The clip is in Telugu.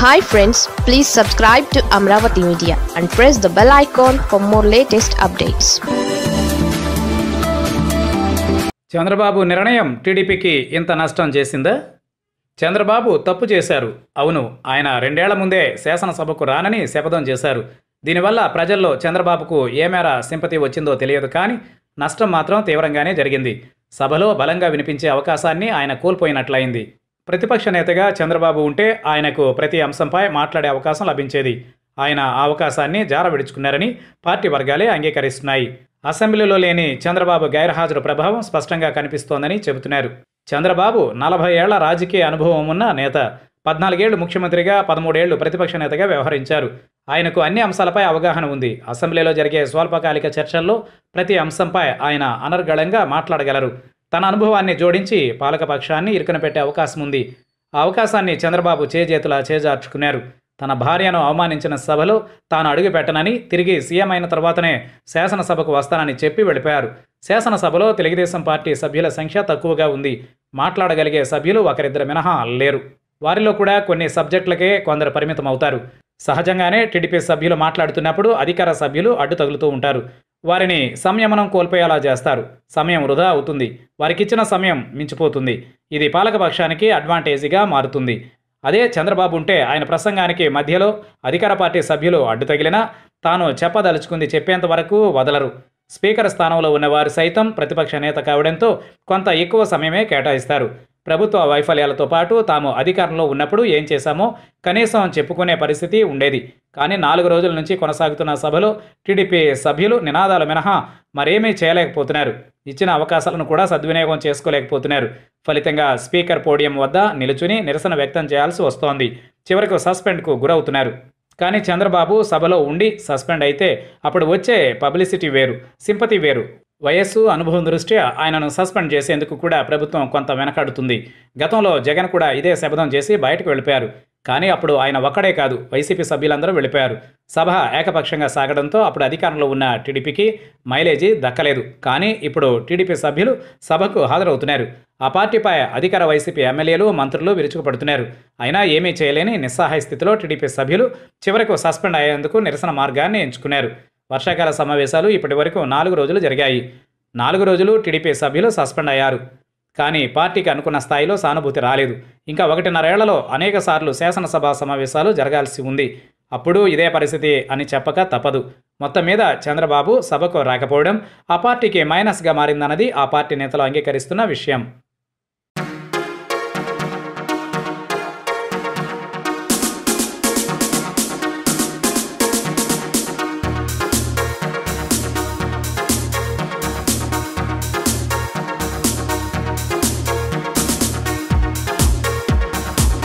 Hi friends please subscribe to Amaravati media and press the bell icon for more latest updates Chandrababu నిర్ణయం టీడీపీకి ఇంత నష్టం చేసిందా? చంద్రబాబు తప్పు చేశారు. అవును ఆయన రెండేళ్ళ ముందే శాసనసభకు రానని శపథం చేశారు. దీనివల్ల ప్రజల్లో చంద్రబాబుకు ఏ మేర సింపతి వచ్చిందో తెలియదు కానీ నష్టం మాత్రం తీవ్రంగానే జరిగింది. సభలో బలంగా వినిపించే అవకాశాన్ని ఆయన కోల్పోయినట్లయింది. ప్రతిపక్ష నేతగా చంద్రబాబు ఉంటే ఆయనకు ప్రతి అంశంపై మాట్లాడే అవకాశం లభించేది. ఆయన ఆ అవకాశాన్ని జార విడుచుకున్నారని పార్టీ వర్గాలే అంగీకరిస్తున్నాయి. అసెంబ్లీలో లేని చంద్రబాబు గైర్హాజరు ప్రభావం స్పష్టంగా కనిపిస్తోందని చెబుతున్నారు. చంద్రబాబు నలభై ఏళ్ళ రాజకీయ అనుభవం ఉన్న నేత. పద్నాలుగేళ్ళు ముఖ్యమంత్రిగా పదమూడేళ్ళు ప్రతిపక్ష నేతగా వ్యవహరించారు. ఆయనకు అన్ని అంశాలపై అవగాహన ఉంది. అసెంబ్లీలో జరిగే స్వల్పకాలిక చర్చల్లో ప్రతి అంశంపై ఆయన అనర్గళంగా మాట్లాడగలరు. తన అనుభవాన్ని జోడించి పాలకపక్షాన్ని ఇరుకున పెట్టే అవకాశం ఉంది. ఆ అవకాశాన్ని చంద్రబాబు చేజేతులా చేజార్చుకున్నారు. తన భార్యను అవమానించిన సభలో తాను అడుగుపెట్టనని తిరిగి సీఎం అయిన తర్వాతనే శాసనసభకు వస్తానని చెప్పి వెళ్ళిపోయారు. శాసనసభలో తెలుగుదేశం పార్టీ సభ్యుల సంఖ్య తక్కువగా ఉంది. మాట్లాడగలిగే సభ్యులు ఒకరిద్దరు మినహా లేరు. వారిలో కూడా కొన్ని సబ్జెక్టులకే కొందరు పరిమితం అవుతారు సహజంగానే టీడీపీ సభ్యులు మాట్లాడుతున్నప్పుడు అధికార సభ్యులు అడ్డు తగులుతూ ఉంటారు. వారిని సంయమనం కోల్పోయేలా చేస్తారు. సమయం వృధా అవుతుంది. వారికిచ్చిన సమయం మించిపోతుంది. ఇది పాలకపక్షానికి అడ్వాంటేజీగా మారుతుంది. అదే చంద్రబాబు ఉంటే ఆయన ప్రసంగానికి మధ్యలో అధికార పార్టీ సభ్యులు అడ్డు తగిలినా తాను చెప్పదలుచుకుంది చెప్పేంత వరకు వదలరు. స్పీకర్ స్థానంలో ఉన్నవారు సైతం ప్రతిపక్ష నేత కావడంతో కొంత ఎక్కువ సమయమే కేటాయిస్తారు. ప్రభుత్వ వైఫల్యాలతో పాటు తాము అధికారంలో ఉన్నప్పుడు ఏం చేశామో కనీసం చెప్పుకునే పరిస్థితి ఉండేది. కానీ నాలుగు రోజుల నుంచి కొనసాగుతున్న సభలో టీడీపీ సభ్యులు నినాదాలు మినహా మరేమీ చేయలేకపోతున్నారు. ఇచ్చిన అవకాశాలను కూడా సద్వినియోగం చేసుకోలేకపోతున్నారు. ఫలితంగా స్పీకర్ పోడియం వద్ద నిలుచుని నిరసన వ్యక్తం చేయాల్సి వస్తోంది. చివరకు సస్పెండ్కు గురవుతున్నారు. కానీ చంద్రబాబు సభలో ఉండి సస్పెండ్ అయితే అప్పుడు వచ్చే పబ్లిసిటీ వేరు సింపతి వేరు. వయస్సు అనుభవం దృష్ట్యా ఆయనను సస్పెండ్ చేసేందుకు కూడా ప్రభుత్వం కొంత వెనకాడుతుంది. గతంలో జగన్ కూడా ఇదే శపథం చేసి బయటకు వెళ్ళిపోయారు. కానీ అప్పుడు ఆయన ఒక్కడే కాదు వైసీపీ సభ్యులందరూ వెళ్ళిపోయారు. సభ ఏకపక్షంగా సాగడంతో అప్పుడు అధికారంలో ఉన్న టీడీపీకి మైలేజీ దక్కలేదు. కానీ ఇప్పుడు టీడీపీ సభ్యులు సభకు హాజరవుతున్నారు. ఆ పార్టీపై అధికార వైసీపీ ఎమ్మెల్యేలు మంత్రులు విరుచుకుపడుతున్నారు. అయినా ఏమీ చేయలేని నిస్సహాయ స్థితిలో టీడీపీ సభ్యులు చివరకు సస్పెండ్ అయ్యేందుకు నిరసన మార్గాన్ని ఎంచుకున్నారు. వర్షాకాల సమావేశాలు ఇప్పటి వరకు నాలుగు రోజులు జరిగాయి. నాలుగు రోజులు టీడీపీ సభ్యులు సస్పెండ్ అయ్యారు. కానీ పార్టీకి అనుకున్న స్థాయిలో సానుభూతి రాలేదు. ఇంకా ఒకటిన్నరేళ్ళలో అనేక సార్లు శాసనసభ సమావేశాలు జరగాల్సి ఉంది. అప్పుడు ఇదే పరిస్థితి అని చెప్పక తప్పదు. మొత్తం మీద చంద్రబాబు సభకు రాకపోవడం ఆ పార్టీకి మైనస్గా మారిందన్నది ఆ పార్టీ నేతలు అంగీకరిస్తున్న విషయం.